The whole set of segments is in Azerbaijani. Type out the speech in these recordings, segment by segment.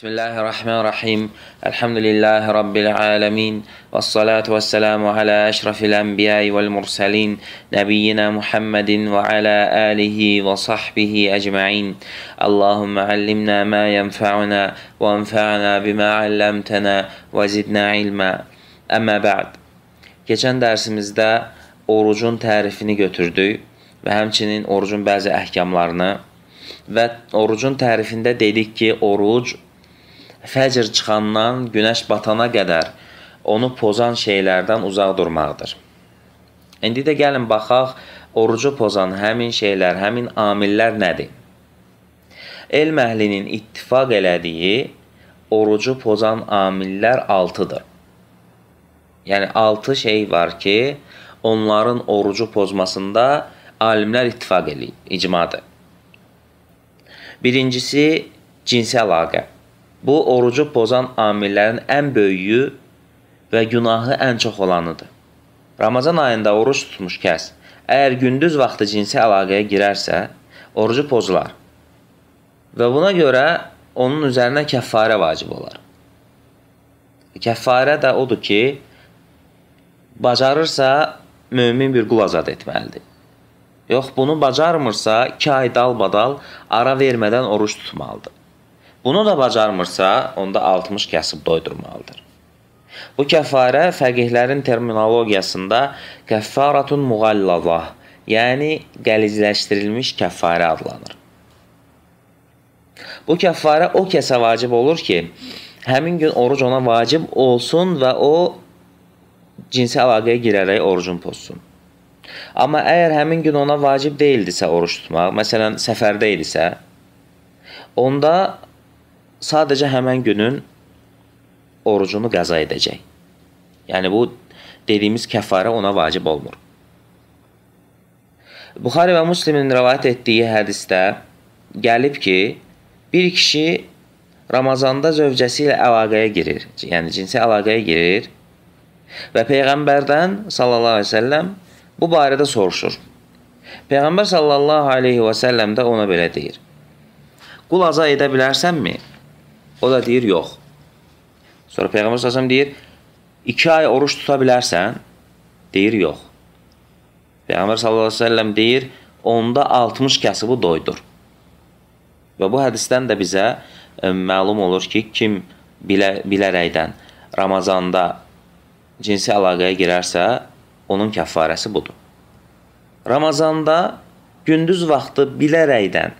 Bismillahirrahmanirrahim. Elhamdülillahi Rabbil alemin. Və salatu və selamu alə əşrafil ənbiyai vəl mursalin. Nəbiyyina Muhammedin və alə alihi və sahbihi əcma'in. Allahümmə allimna ma yənfa'una və ənfa'na bimə allamtana və zidna ilmə. Əmmə bə'd. Keçən dərsimizdə orucun tərifini götürdük və həmçinin orucun bəzi əhkamlarını və orucun tərifində dedik ki, oruc fəcr çıxandan günəş batana qədər onu pozan şeylərdən uzaq durmaqdır. İndi də gəlin baxaq, orucu pozan həmin şeylər, həmin amillər nədir? Elm əhlinin ittifaq elədiyi orucu pozan amillər 6-dır. Yəni 6 şey var ki, onların orucu pozmasında alimlər ittifaq eləyib, icmadır. Birincisi cinsi əlaqə. Bu orucu pozan amillərin ən böyüyü və günahı ən çox olanıdır. Ramazan ayında oruç tutmuş kəs əgər gündüz vaxtı cinsi əlaqəyə girərsə, orucu pozular. Və buna görə onun üzərinə kəffarə vacib olar. Kəffarə də odur ki, bacarırsa mömin bir qul azad etməlidir. Yox, bunu bacarmırsa 2 ay dalbadal ara vermədən oruç tutmalıdır. Bunu da bacarmırsa, onda 60 kəsib doydurmalıdır. Bu kəffarə fəqihlərin terminologiyasında kəffaratun muğallallah, yəni qəlizləşdirilmiş kəffarə adlanır. Bu kəffarə o kəsə vacib olur ki, həmin gün oruc ona vacib olsun və o cinsi əlaqəyə girərək orucun pozsun. Amma əgər həmin gün ona vacib deyildisə oruç tutmaq, məsələn, səfərdə idisə, onda sadəcə həmən günün orucunu qəza edəcək. Yəni bu dediyimiz kəffarə ona vacib olmur. Buxari və Müslimin rivayet etdiyi hədisdə gəlib ki, bir kişi Ramazanda zövcəsi ilə əlaqəyə girir, yəni cinsi əlaqəyə girir və Peyğəmbərdən sallallahu əleyhi və səlləm bu barədə soruşur. Peyğəmbər sallallahu əleyhi və səlləm də ona belə deyir: Qul azad edə bilərsənmi? O da deyir, yox. Sonra Peyğəmbər s.ə.v deyir, 2 ay oruç tuta bilərsən? Deyir, yox. Peyğəmbər s.ə.v deyir, onda 60 kəsibi doydur. Və bu hədisdən də bizə ə, e, məlum olur ki, kim bilə, bilərəkdən Ramazanda cinsi əlaqəyə girərsə, onun kəffarəsi budur. Ramazanda gündüz vaxtı bilərəkdən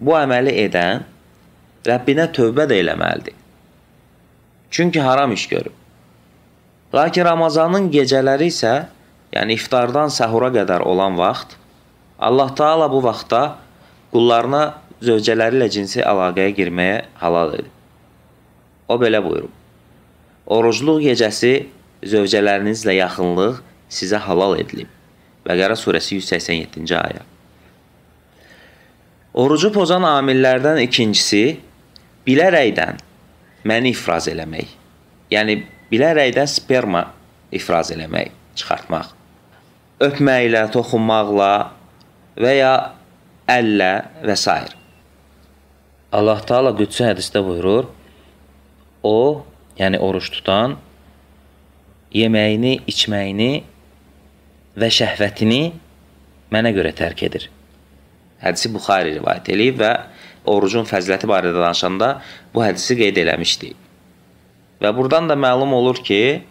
bu əməli edən Rəbbinə tövbə də eləməlidir. Çünki haram iş görüb. Lakin Ramazanın gecələri isə, yəni iftardan səhura qədər olan vaxt, Allah Taala bu vaxtda qullarına zövcələri ilə cinsi əlaqəyə girməyə halal edib. O belə buyurub. Orucluq gecəsi zövcələrinizlə yaxınlıq sizə halal edilib. Bəqərə surəsi 187-ci ayə. Orucu pozan amillərdən ikincisi bilərəkdən məni ifraz eləmək. Yəni bilərəkdən sperma ifraz eləmək, çıxartmaq. Öpməklə, toxunmaqla və ya əllə və s. Allah Taala qüdsi hədisdə buyurur: O, yəni oruç tutan yeməyini, içməyini və şəhvətini mənə görə tərk edir. Hədisi Buxari rivayət eləyib və orucun fəziləti barədə danışanda bu hədisi qeyd eləmişdik. Və buradan da məlum olur ki,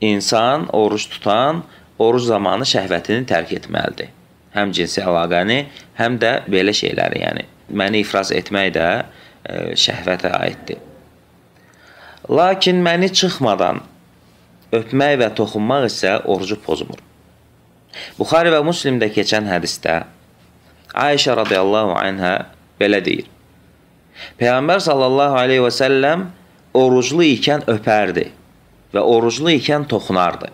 insan, oruc tutan, oruc zamanı şəhvətini tərk etməlidir. Həm cinsi əlaqəni, həm də belə şeyləri, yəni məni ifraz etmək də e, şəhvətə aiddir. Lakin məni çıxmadan öpmək və toxunmaq isə orucu pozmur. Buxari və Müslimdə keçən hədisdə Ayşə radiyallahu anhə belə deyir. Peyğəmbər sallallahu aleyhi və səlləm oruclu ikən öpərdi və oruclu ikən toxunardı.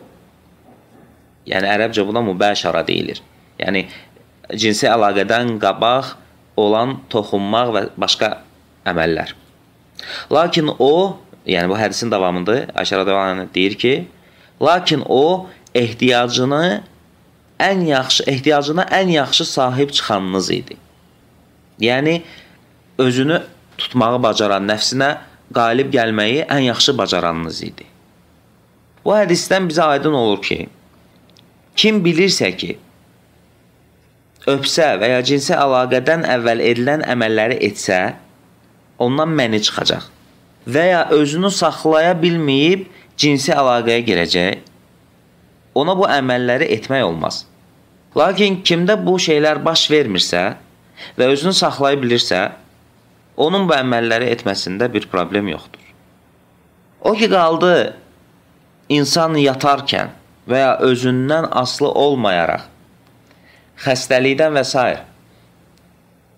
Yəni ərəbcə buna mübəşara deyilir. Yəni cinsi əlaqədən qabaq olan toxunmaq və başqa əməllər. Lakin o, yəni bu hədisin davamında Ayşə radiyallahu deyir ki, lakin o ehtiyacını ən yaxşı ehtiyacına ən yaxşı sahib çıxanınız idi. Yəni özünü tutmağı bacaran, nəfsinə qalib gəlməyi ən yaxşı bacaranınız idi. Bu hədisdən bizə aydın olur ki, kim bilirsə ki, öpsə və ya cinsi əlaqədən əvvəl edilən əməlləri etsə, ondan məni çıxacaq və ya özünü saxlaya bilməyib cinsi əlaqəyə girəcək, ona bu əməlləri etmək olmaz. Lakin kimdə bu şeylər baş vermirsə və özünü saxlaya bilirsə, onun bu əməlləri etməsində bir problem yoxdur. O ki qaldı insan yatarkən və ya özündən aslı olmayaraq xəstəlikdən və s.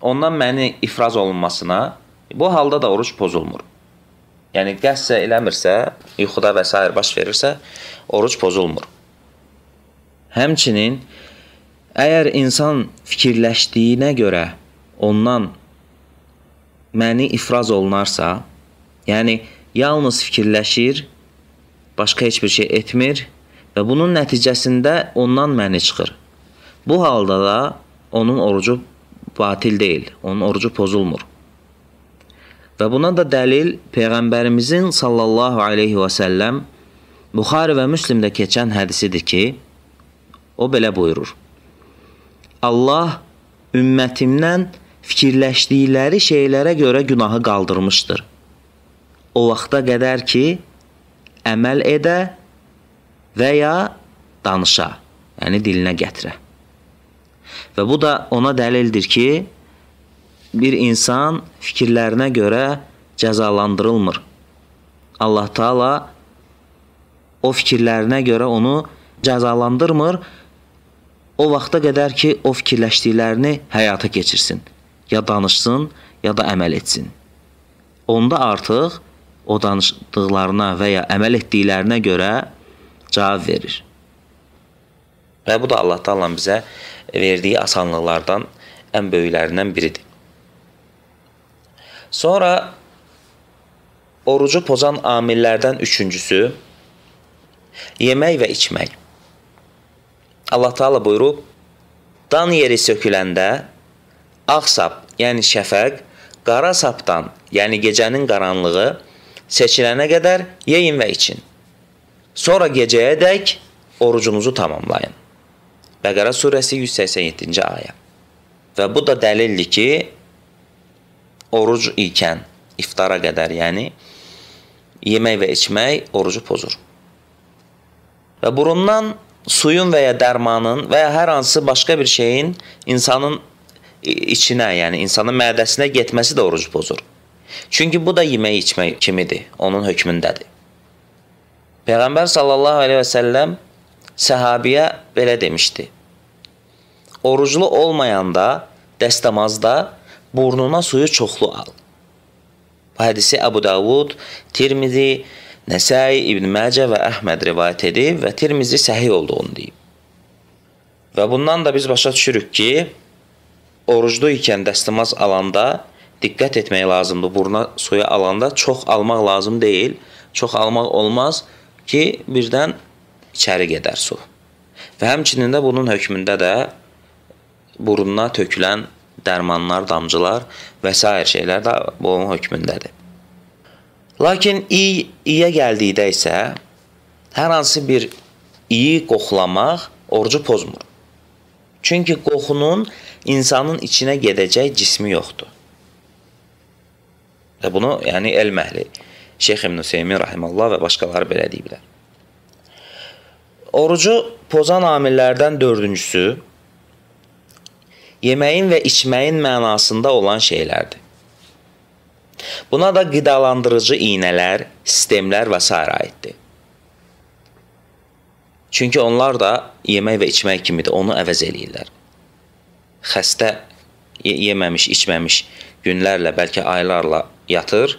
ondan məni ifraz olunmasına bu halda da oruç pozulmur. Yəni qəssə eləmirsə, yuxuda və s. baş verirsə, oruç pozulmur. Həmçinin əgər insan fikirləşdiyinə görə ondan məni ifraz olunarsa, yəni yalnız fikirləşir, başqa heç bir şey etmir və bunun nəticəsində ondan məni çıxır. Bu halda da onun orucu batil deyil, onun orucu pozulmur. Və buna da dəlil Peyğəmbərimizin sallallahu aleyhi və səlləm Buxari və Müslimdə keçən hədisidir ki, o belə buyurur. Allah ümmətimdən fikirləşdikləri şeylərə görə günahı qaldırmışdır. O vaxta qədər ki, əməl edə və ya danışa, yəni dilinə gətirə. Və bu da ona dəlildir ki, bir insan fikirlərinə görə cəzalandırılmır. Allah Taala o fikirlərinə görə onu cəzalandırmır. O vaxta qədər ki, o fikirləşdiklərini həyata keçirsin, ya danışsın, ya da əməl etsin. Onda artıq o danışdıqlarına və ya əməl etdiklərinə görə cavab verir. Və bu da Allah Taala bizə verdiyi asanlıqlardan ən böyüklərindən biridir. Sonra orucu pozan amillərdən üçüncüsü yemək və içmək. Allah Taala buyurub: Dan yeri söküləndə ağ sap, yəni şəfəq, qara sapdan, yəni gecənin qaranlığı seçilənə qədər yeyin və için. Sonra gecəyə dək orucunuzu tamamlayın. Bəqərə surəsi 187-ci ayə. Və bu da dəlildir ki, oruc ikən iftara qədər, yəni yemək və içmək orucu pozur. Və burundan suyun və ya dərmanın və ya hər hansı başqa bir şeyin insanın içinə, yəni insanın mədəsinə getməsi də orucu pozur. Çünki bu da yemək içmək kimidir, onun hökmündədir. Peyğəmbər sallallahu əleyhi və səlləm səhabiyə belə demişdi. Oruclu olmayanda dəstəmazda burnuna suyu çoxlu al. Bu hədisi Əbu Davud, Tirmizi, Nəsai, İbn Məcə və Əhməd rivayət edib və Tirmizi səhih olduğunu deyib. Və bundan da biz başa düşürük ki, oruclu ikən dəstəmaz alanda diqqət etmək lazımdır. Buruna suyu alanda çox almaq lazım deyil. Çox almaq olmaz ki, birdən içəri gedər su. Və həmçinin də bunun hökmündə də burununa tökülən dərmanlar, damcılar və s. şeylər də bunun hökmündədir. Lakin iy, iyə gəldikdə isə hər hansı bir iyi qoxlamaq orucu pozmur. Çünki qoxunun insanın içinə gedəcək cismi yoxdur. Və bunu, yəni elm əhli, Şeyx İbn Hüseymin rahimallah və başqaları belə deyiblər. Orucu pozan amillərdən dördüncüsü yeməyin və içməyin mənasında olan şeylərdir. Buna da qidalandırıcı iynələr, sistemlər və s. aiddir. Çünki onlar da yemək və içmək kimidir, onu əvəz eləyirlər. Xəstə yeməmiş, içməmiş günlərlə, bəlkə aylarla yatır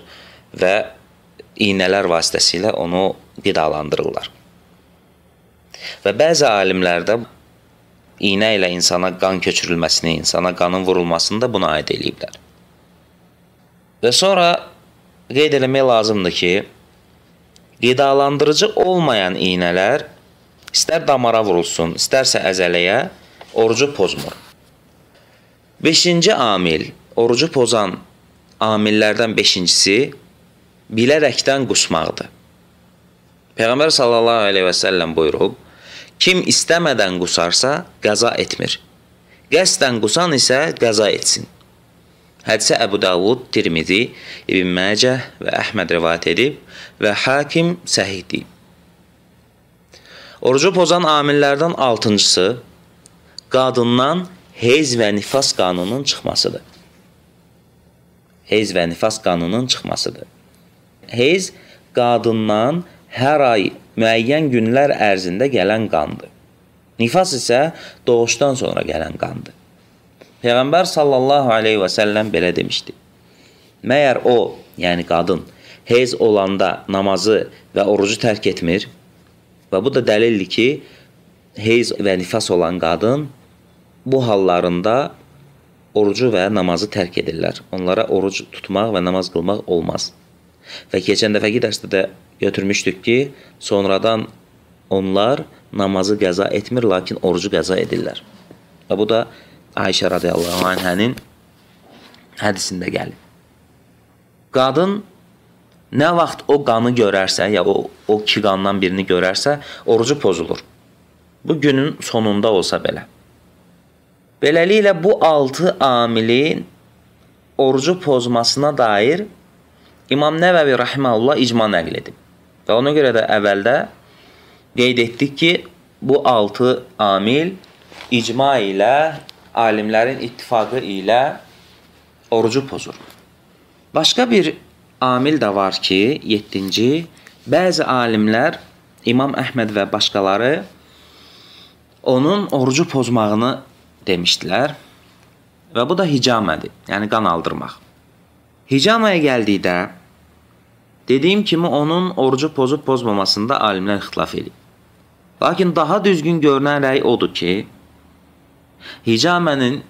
və iynələr vasitəsilə onu qidalandırırlar. Və bəzi alimlər də iynə ilə insana qan köçürülməsini, insana qanın vurulmasını da buna aid eləyiblər. Və sonra qeyd eləmək lazımdır ki, qidalandırıcı olmayan iynələr istər damara vurulsun, istərsə əzələyə orucu pozmur. 5-ci amil, orucu pozan amillərdən 5-incisi bilərəkdən qusmaqdır. Peyğəmbər sallallahu əleyhi və səlləm buyurub: Kim istəmədən qusarsa, qəza etmir. Qəsdən qusan isə qəza etsin. Hədisə Əbu Davud, Tirmizi, İbn Məcəh və Əhməd rivayət edib və Hakim səhihdir. Orucu pozan amillərdən 6-cısı qadından heyz və nifas qanunun çıxmasıdır. Heyz və nifas qanunun çıxmasıdır. Heyz qadından hər ay müəyyən günlər ərzində gələn qandır. Nifas isə doğuşdan sonra gələn qandır. Peyğəmbər sallallahu aleyhi və səlləm belə demişdi. Məyər o, yəni qadın, heyz olanda namazı və orucu tərk etmir və bu da dəlildir ki, heyz və nifas olan qadın bu hallarında orucu və namazı tərk edirlər. Onlara oruc tutmaq və namaz qılmaq olmaz. Və keçən dəfəki dərsdə də götürmüşdük ki, sonradan onlar namazı qəza etmir, lakin orucu qəza edirlər. Və bu da Ayşə radiyallahu anhənin hədisində gəlir. Qadın nə vaxt o qanı görərsə, ya o, o iki qandan birini görərsə, orucu pozulur. Bu günün sonunda olsa belə. Beləliklə bu 6 amilin orucu pozmasına dair İmam Nəvəvi rahimehullah icma nəql edib. Və ona görə də əvvəldə qeyd etdik ki, bu 6 amil icma ilə alimlərin ittifaqı ilə orucu pozur. Başqa bir amil də var ki, 7-ci, bəzi alimlər İmam Əhməd və başqaları onun orucu pozmağını demişdilər. Və bu da hicamədir, yəni qan aldırmaq. Hicamaya gəldikdə dediyim kimi onun orucu pozub pozmamasında alimlər ixtilaf edir. Lakin daha düzgün görünən rəy odur ki, hicamənin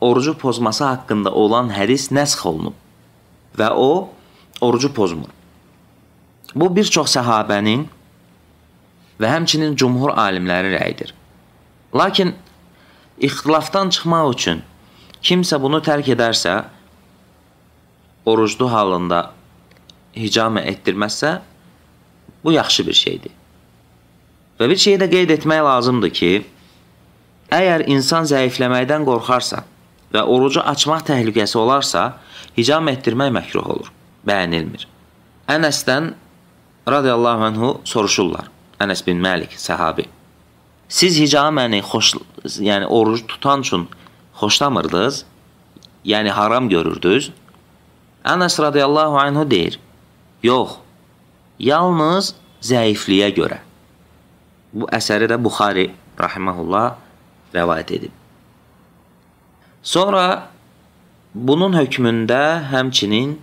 orucu pozması haqqında olan hədis nəsx olunub və o orucu pozmur. Bu bir çox səhabənin və həmçinin cumhur alimləri rəyidir. Lakin ixtilafdan çıxmaq üçün kimsə bunu tərk edərsə, oruclu halında hicamə etdirməzsə, bu yaxşı bir şeydir. Və bir şeyi də qeyd etmək lazımdır ki, əgər insan zəifləməkdən qorxarsa və orucu açmaq təhlükəsi olarsa, hicam etdirmək məkruh olur, bəyənilmir. Ənəsdən radiyallahu anhu soruşurlar. Ənəs bin Məlik, səhabi. Siz hicaməni xoş, yəni oruc tutan üçün xoşlamırdınız? Yəni haram görürdünüz? Ənas radiyallahu anhu deyir: Yox. Yalnız zəifliyə görə. Bu əsəri də Buxari rahimehullah rəvayət edib. Sonra bunun hökmündə həmçinin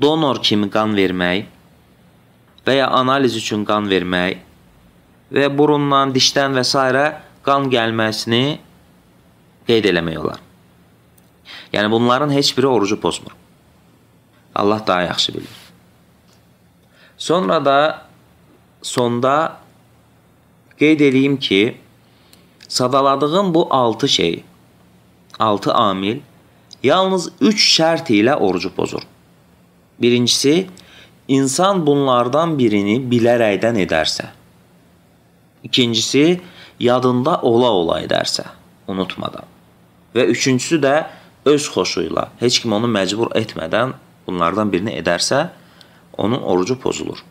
donor kimi qan vermək və ya analiz üçün qan vermək və burundan, dişdən və s. qan gəlməsini qeyd eləmək olar. Yəni bunların heç biri orucu pozmur. Allah daha yaxşı bilir. Sonra da sonda qeyd eləyim ki, sadaladığım bu 6 şey, 6 amil yalnız 3 şərt ilə orucu pozur. Birincisi, insan bunlardan birini bilərəkdən edərsə. İkincisi, yadında ola-ola edərsə, unutmadan. Və üçüncüsü də öz xoşu ilə, heç kim onu məcbur etmədən bunlardan birini edərsə, onun orucu pozulur.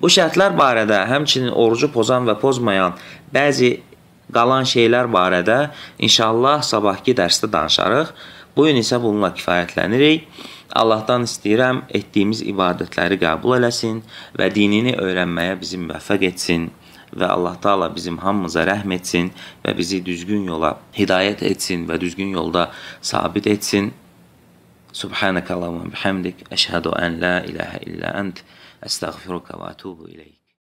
Bu şərtlər barədə, həmçinin orucu pozan və pozmayan bəzi qalan şeylər barədə inşallah sabahki dərsdə danışarıq. Bu gün isə bununla kifayətlənirik. Allahdan istəyirəm etdiyimiz ibadətləri qəbul eləsin və dinini öyrənməyə bizi müvəffəq etsin və Allah Taala bizim hamımıza rəhm etsin və bizi düzgün yola hidayət etsin və düzgün yolda sabit etsin. Subhanakallahumma bihamdik, əşhədu an la ilaha illa ent, əstəğfiruka və atubu ileyk.